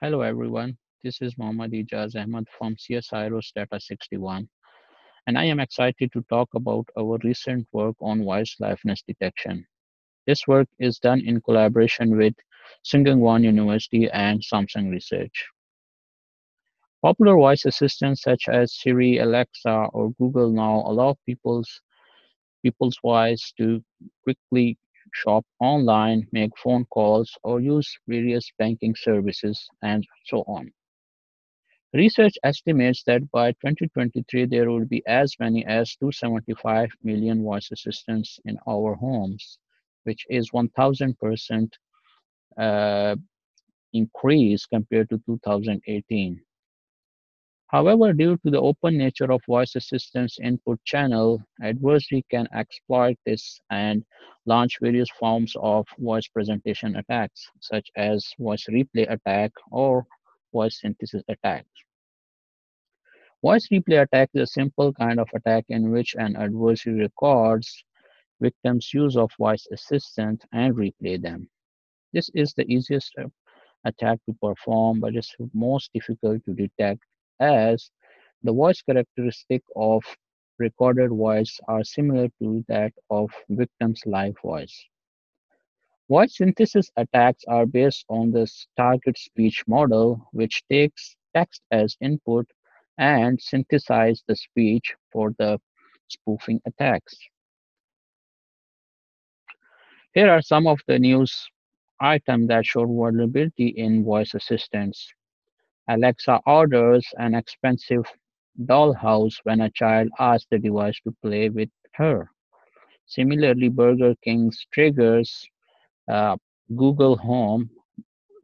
Hello everyone, this is Muhammad Ejaz Ahmed from CSIRO Data 61 and I am excited to talk about our recent work on voice liveness detection. This work is done in collaboration with Sungkyunkwan University and Samsung Research. Popular voice assistants such as Siri, Alexa, or Google Now allow people's people's voice to quickly shop online, make phone calls, or use various banking services, and so on. Research estimates that by 2023, there will be as many as 275 million voice assistants in our homes, which is 1,000% uh, increase compared to 2018. However, due to the open nature of voice assistant's input channel, adversary can exploit this and launch various forms of voice presentation attacks, such as voice replay attack or voice synthesis attack. Voice replay attack is a simple kind of attack in which an adversary records victims' use of voice assistant and replay them. This is the easiest attack to perform, but it's most difficult to detect as the voice characteristic of recorded voice are similar to that of victim's live voice. Voice synthesis attacks are based on the target speech model, which takes text as input and synthesize the speech for the spoofing attacks. Here are some of the news items that show vulnerability in voice assistants. Alexa orders an expensive dollhouse when a child asks the device to play with her. Similarly, Burger King's triggers uh, Google Home,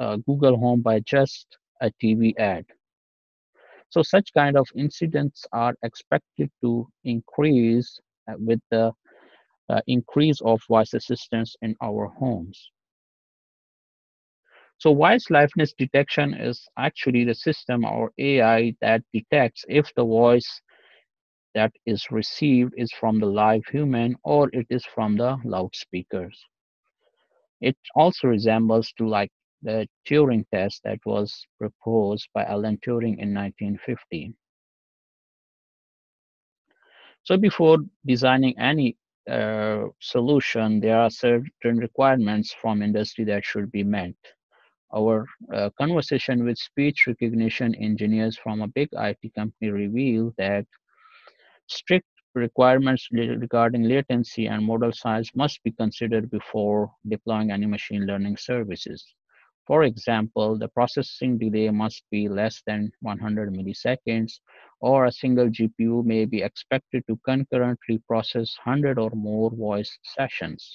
uh, Google Home by just a TV ad. So such kind of incidents are expected to increase uh, with the uh, increase of voice assistants in our homes. So voice liveness detection is actually the system or AI that detects if the voice that is received is from the live human or it is from the loudspeakers. It also resembles to like the Turing test that was proposed by Alan Turing in 1950. So before designing any uh, solution, there are certain requirements from industry that should be met our uh, conversation with speech recognition engineers from a big IT company revealed that strict requirements regarding latency and model size must be considered before deploying any machine learning services. For example, the processing delay must be less than 100 milliseconds, or a single GPU may be expected to concurrently process 100 or more voice sessions.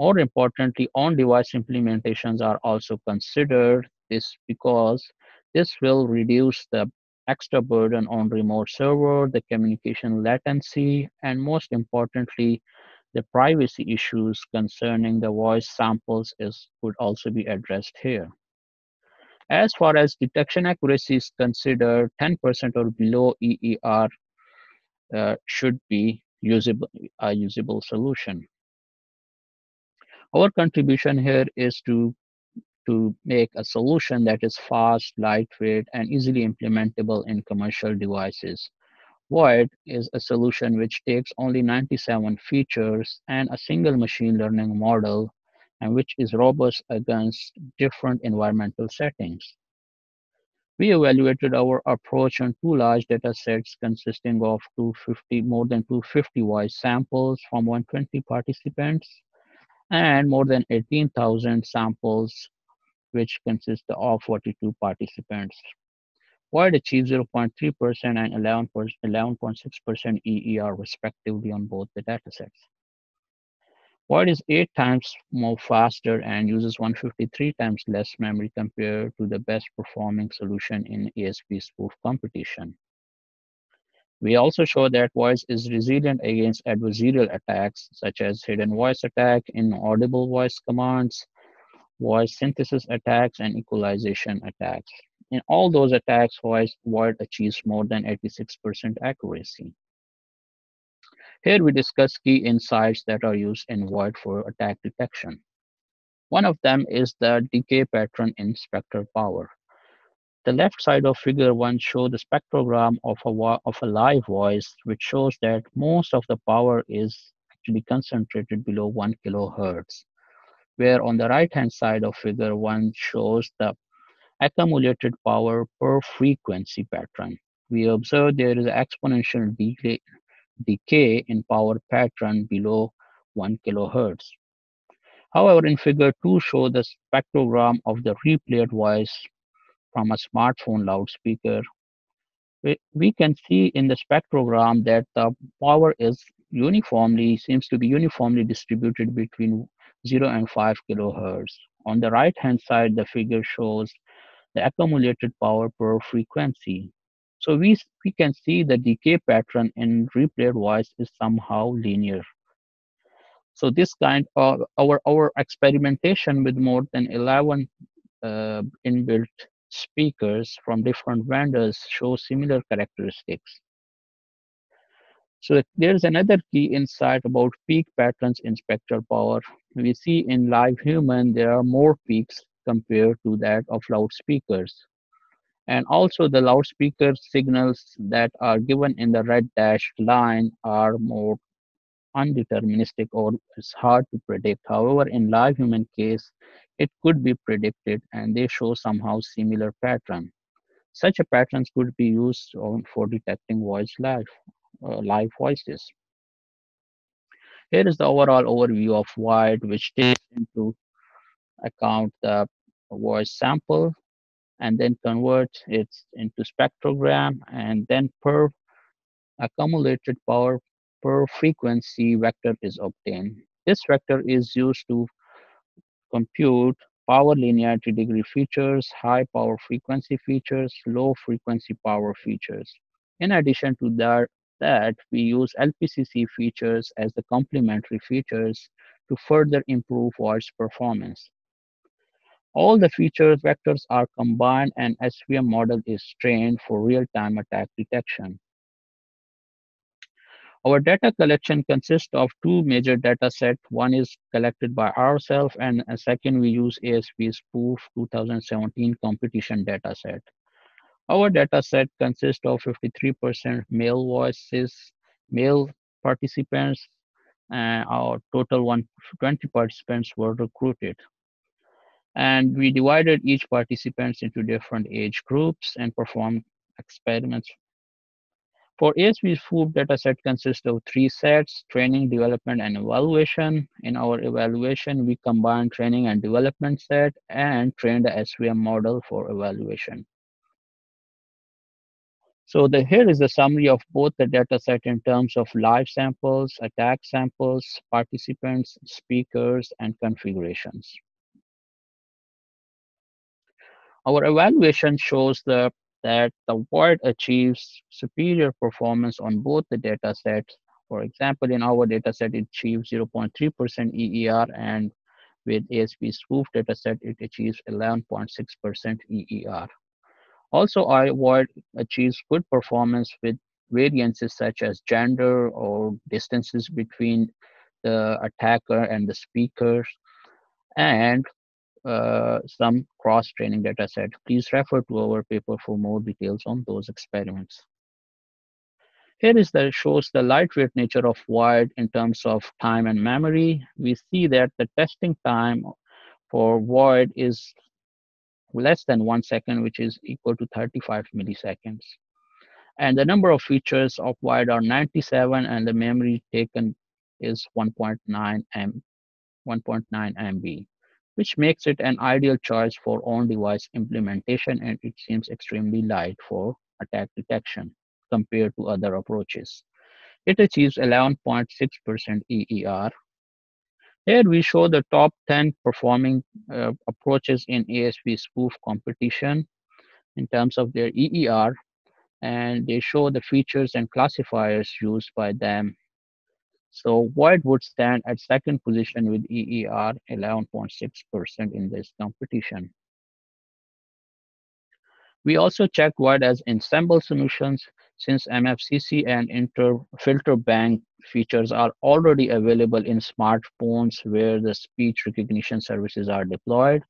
More importantly, on-device implementations are also considered this because this will reduce the extra burden on remote server, the communication latency, and most importantly, the privacy issues concerning the voice samples is could also be addressed here. As far as detection accuracy is considered, 10% or below EER uh, should be usable, a usable solution. Our contribution here is to, to make a solution that is fast, lightweight, and easily implementable in commercial devices. Void is a solution which takes only 97 features and a single machine learning model and which is robust against different environmental settings. We evaluated our approach on two large data sets consisting of 250, more than 250 voice samples from 120 participants and more than 18,000 samples, which consist of 42 participants. Void achieved 0.3% and 11.6% EER respectively on both the datasets. Void is eight times more faster and uses 153 times less memory compared to the best performing solution in ASVspoof competition. We also show that voice is resilient against adversarial attacks, such as hidden voice attack, inaudible voice commands, voice synthesis attacks, and equalization attacks. In all those attacks, voice void achieves more than 86% accuracy. Here we discuss key insights that are used in void for attack detection. One of them is the decay pattern in spectral power. The left side of figure 1 shows the spectrogram of a, of a live voice, which shows that most of the power is actually concentrated below 1 kilohertz, where on the right-hand side of figure 1 shows the accumulated power per frequency pattern. We observe there is an exponential decay, decay in power pattern below 1 kilohertz. However, in figure 2 show the spectrogram of the replayed voice from a smartphone loudspeaker. We, we can see in the spectrogram that the power is uniformly, seems to be uniformly distributed between 0 and 5 kilohertz. On the right hand side, the figure shows the accumulated power per frequency. So we, we can see the decay pattern in replayed voice is somehow linear. So this kind of our, our experimentation with more than 11 uh, inbuilt speakers from different vendors show similar characteristics. So there's another key insight about peak patterns in spectral power. We see in live human, there are more peaks compared to that of loudspeakers. And also the loudspeaker signals that are given in the red dashed line are more undeterministic or it's hard to predict. However, in live human case, it could be predicted and they show somehow similar pattern. Such a patterns could be used for detecting voice live, uh, live voices. Here is the overall overview of Void, which takes into account the voice sample and then converts it into spectrogram and then per accumulated power per frequency vector is obtained. This vector is used to compute power linearity degree features, high power frequency features, low frequency power features. In addition to that, that we use LPCC features as the complementary features to further improve voice performance. All the feature vectors are combined and SVM model is trained for real-time attack detection. Our data collection consists of two major data sets. One is collected by ourselves, and a second we use ASVspoof 2017 competition data set. Our data set consists of 53% male voices, male participants, and our total 120 participants were recruited. And we divided each participants into different age groups and performed experiments for ASP Spoof dataset consists of three sets, training, development, and evaluation. In our evaluation, we combine training and development set and train the SVM model for evaluation. So the, here is the summary of both the dataset in terms of live samples, attack samples, participants, speakers, and configurations. Our evaluation shows the that the VOID achieves superior performance on both the data sets. For example, in our data set, it achieves 0.3% EER, and with ASVspoof data set, it achieves 11.6% EER. Also, our VOID achieves good performance with variances such as gender or distances between the attacker and the speakers, and uh, some cross-training data set. Please refer to our paper for more details on those experiments. Here is the shows the lightweight nature of VOID in terms of time and memory. We see that the testing time for VOID is less than one second, which is equal to 35 milliseconds. And the number of features of VOID are 97, and the memory taken is 1.9 M, 1.9 MB which makes it an ideal choice for on-device implementation and it seems extremely light for attack detection compared to other approaches. It achieves 11.6% EER. Here we show the top 10 performing uh, approaches in ASVspoof competition in terms of their EER, and they show the features and classifiers used by them so VOID would stand at second position with EER 11.6% in this competition. We also check VOID as ensemble solutions since MFCC and inter filter bank features are already available in smartphones where the speech recognition services are deployed.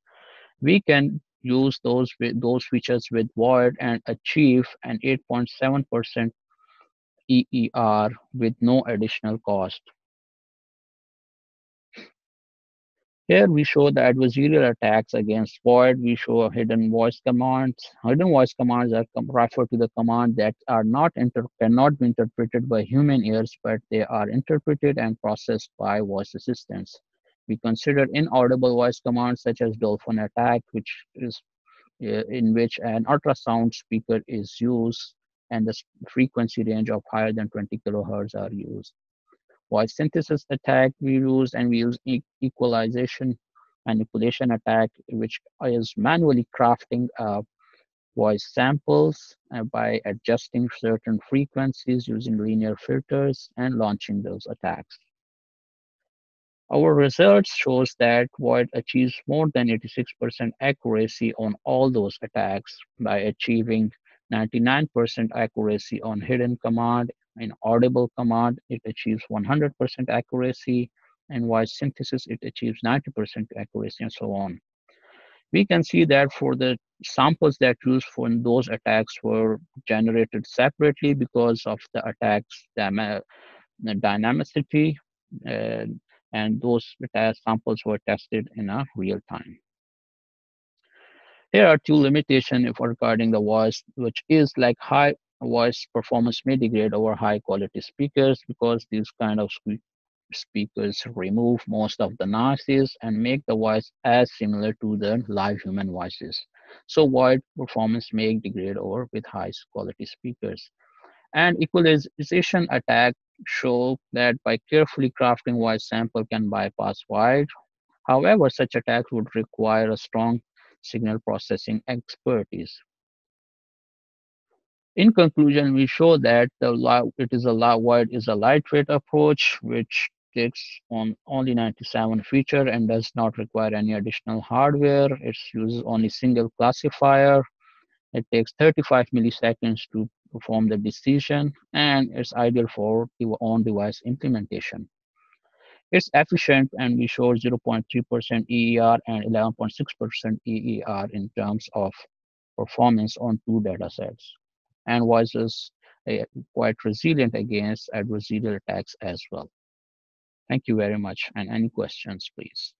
We can use those those features with Void and achieve an 8.7% EER with no additional cost. Here we show the adversarial attacks against Void. We show hidden voice commands. Hidden voice commands are refer to the command that are not cannot be interpreted by human ears, but they are interpreted and processed by voice assistants. We consider inaudible voice commands such as dolphin attack, which is uh, in which an ultrasound speaker is used and the frequency range of higher than 20 kilohertz are used voice synthesis attack we use and we use equalization manipulation attack which is manually crafting uh, voice samples uh, by adjusting certain frequencies using linear filters and launching those attacks. Our results shows that Void achieves more than 86% accuracy on all those attacks by achieving 99% accuracy on hidden command in audible command, it achieves 100% accuracy, and voice synthesis, it achieves 90% accuracy, and so on. We can see that for the samples that used for those attacks were generated separately because of the attacks the dynamicity, uh, and those samples were tested in a real time. Here are two limitations regarding the voice, which is like high voice performance may degrade over high quality speakers because these kind of speakers remove most of the noises and make the voice as similar to the live human voices. So void performance may degrade over with high quality speakers. And equalization attack show that by carefully crafting voice sample can bypass void. However, such attacks would require a strong signal processing expertise. In conclusion, we show that the it is a void is a lightweight approach which takes on only 97 feature and does not require any additional hardware. It uses only single classifier. It takes 35 milliseconds to perform the decision and it's ideal for on-device implementation. It's efficient and we show 0.3% EER and 11.6% EER in terms of performance on two data sets and was uh, quite resilient against adversarial attacks as well. Thank you very much. And any questions, please?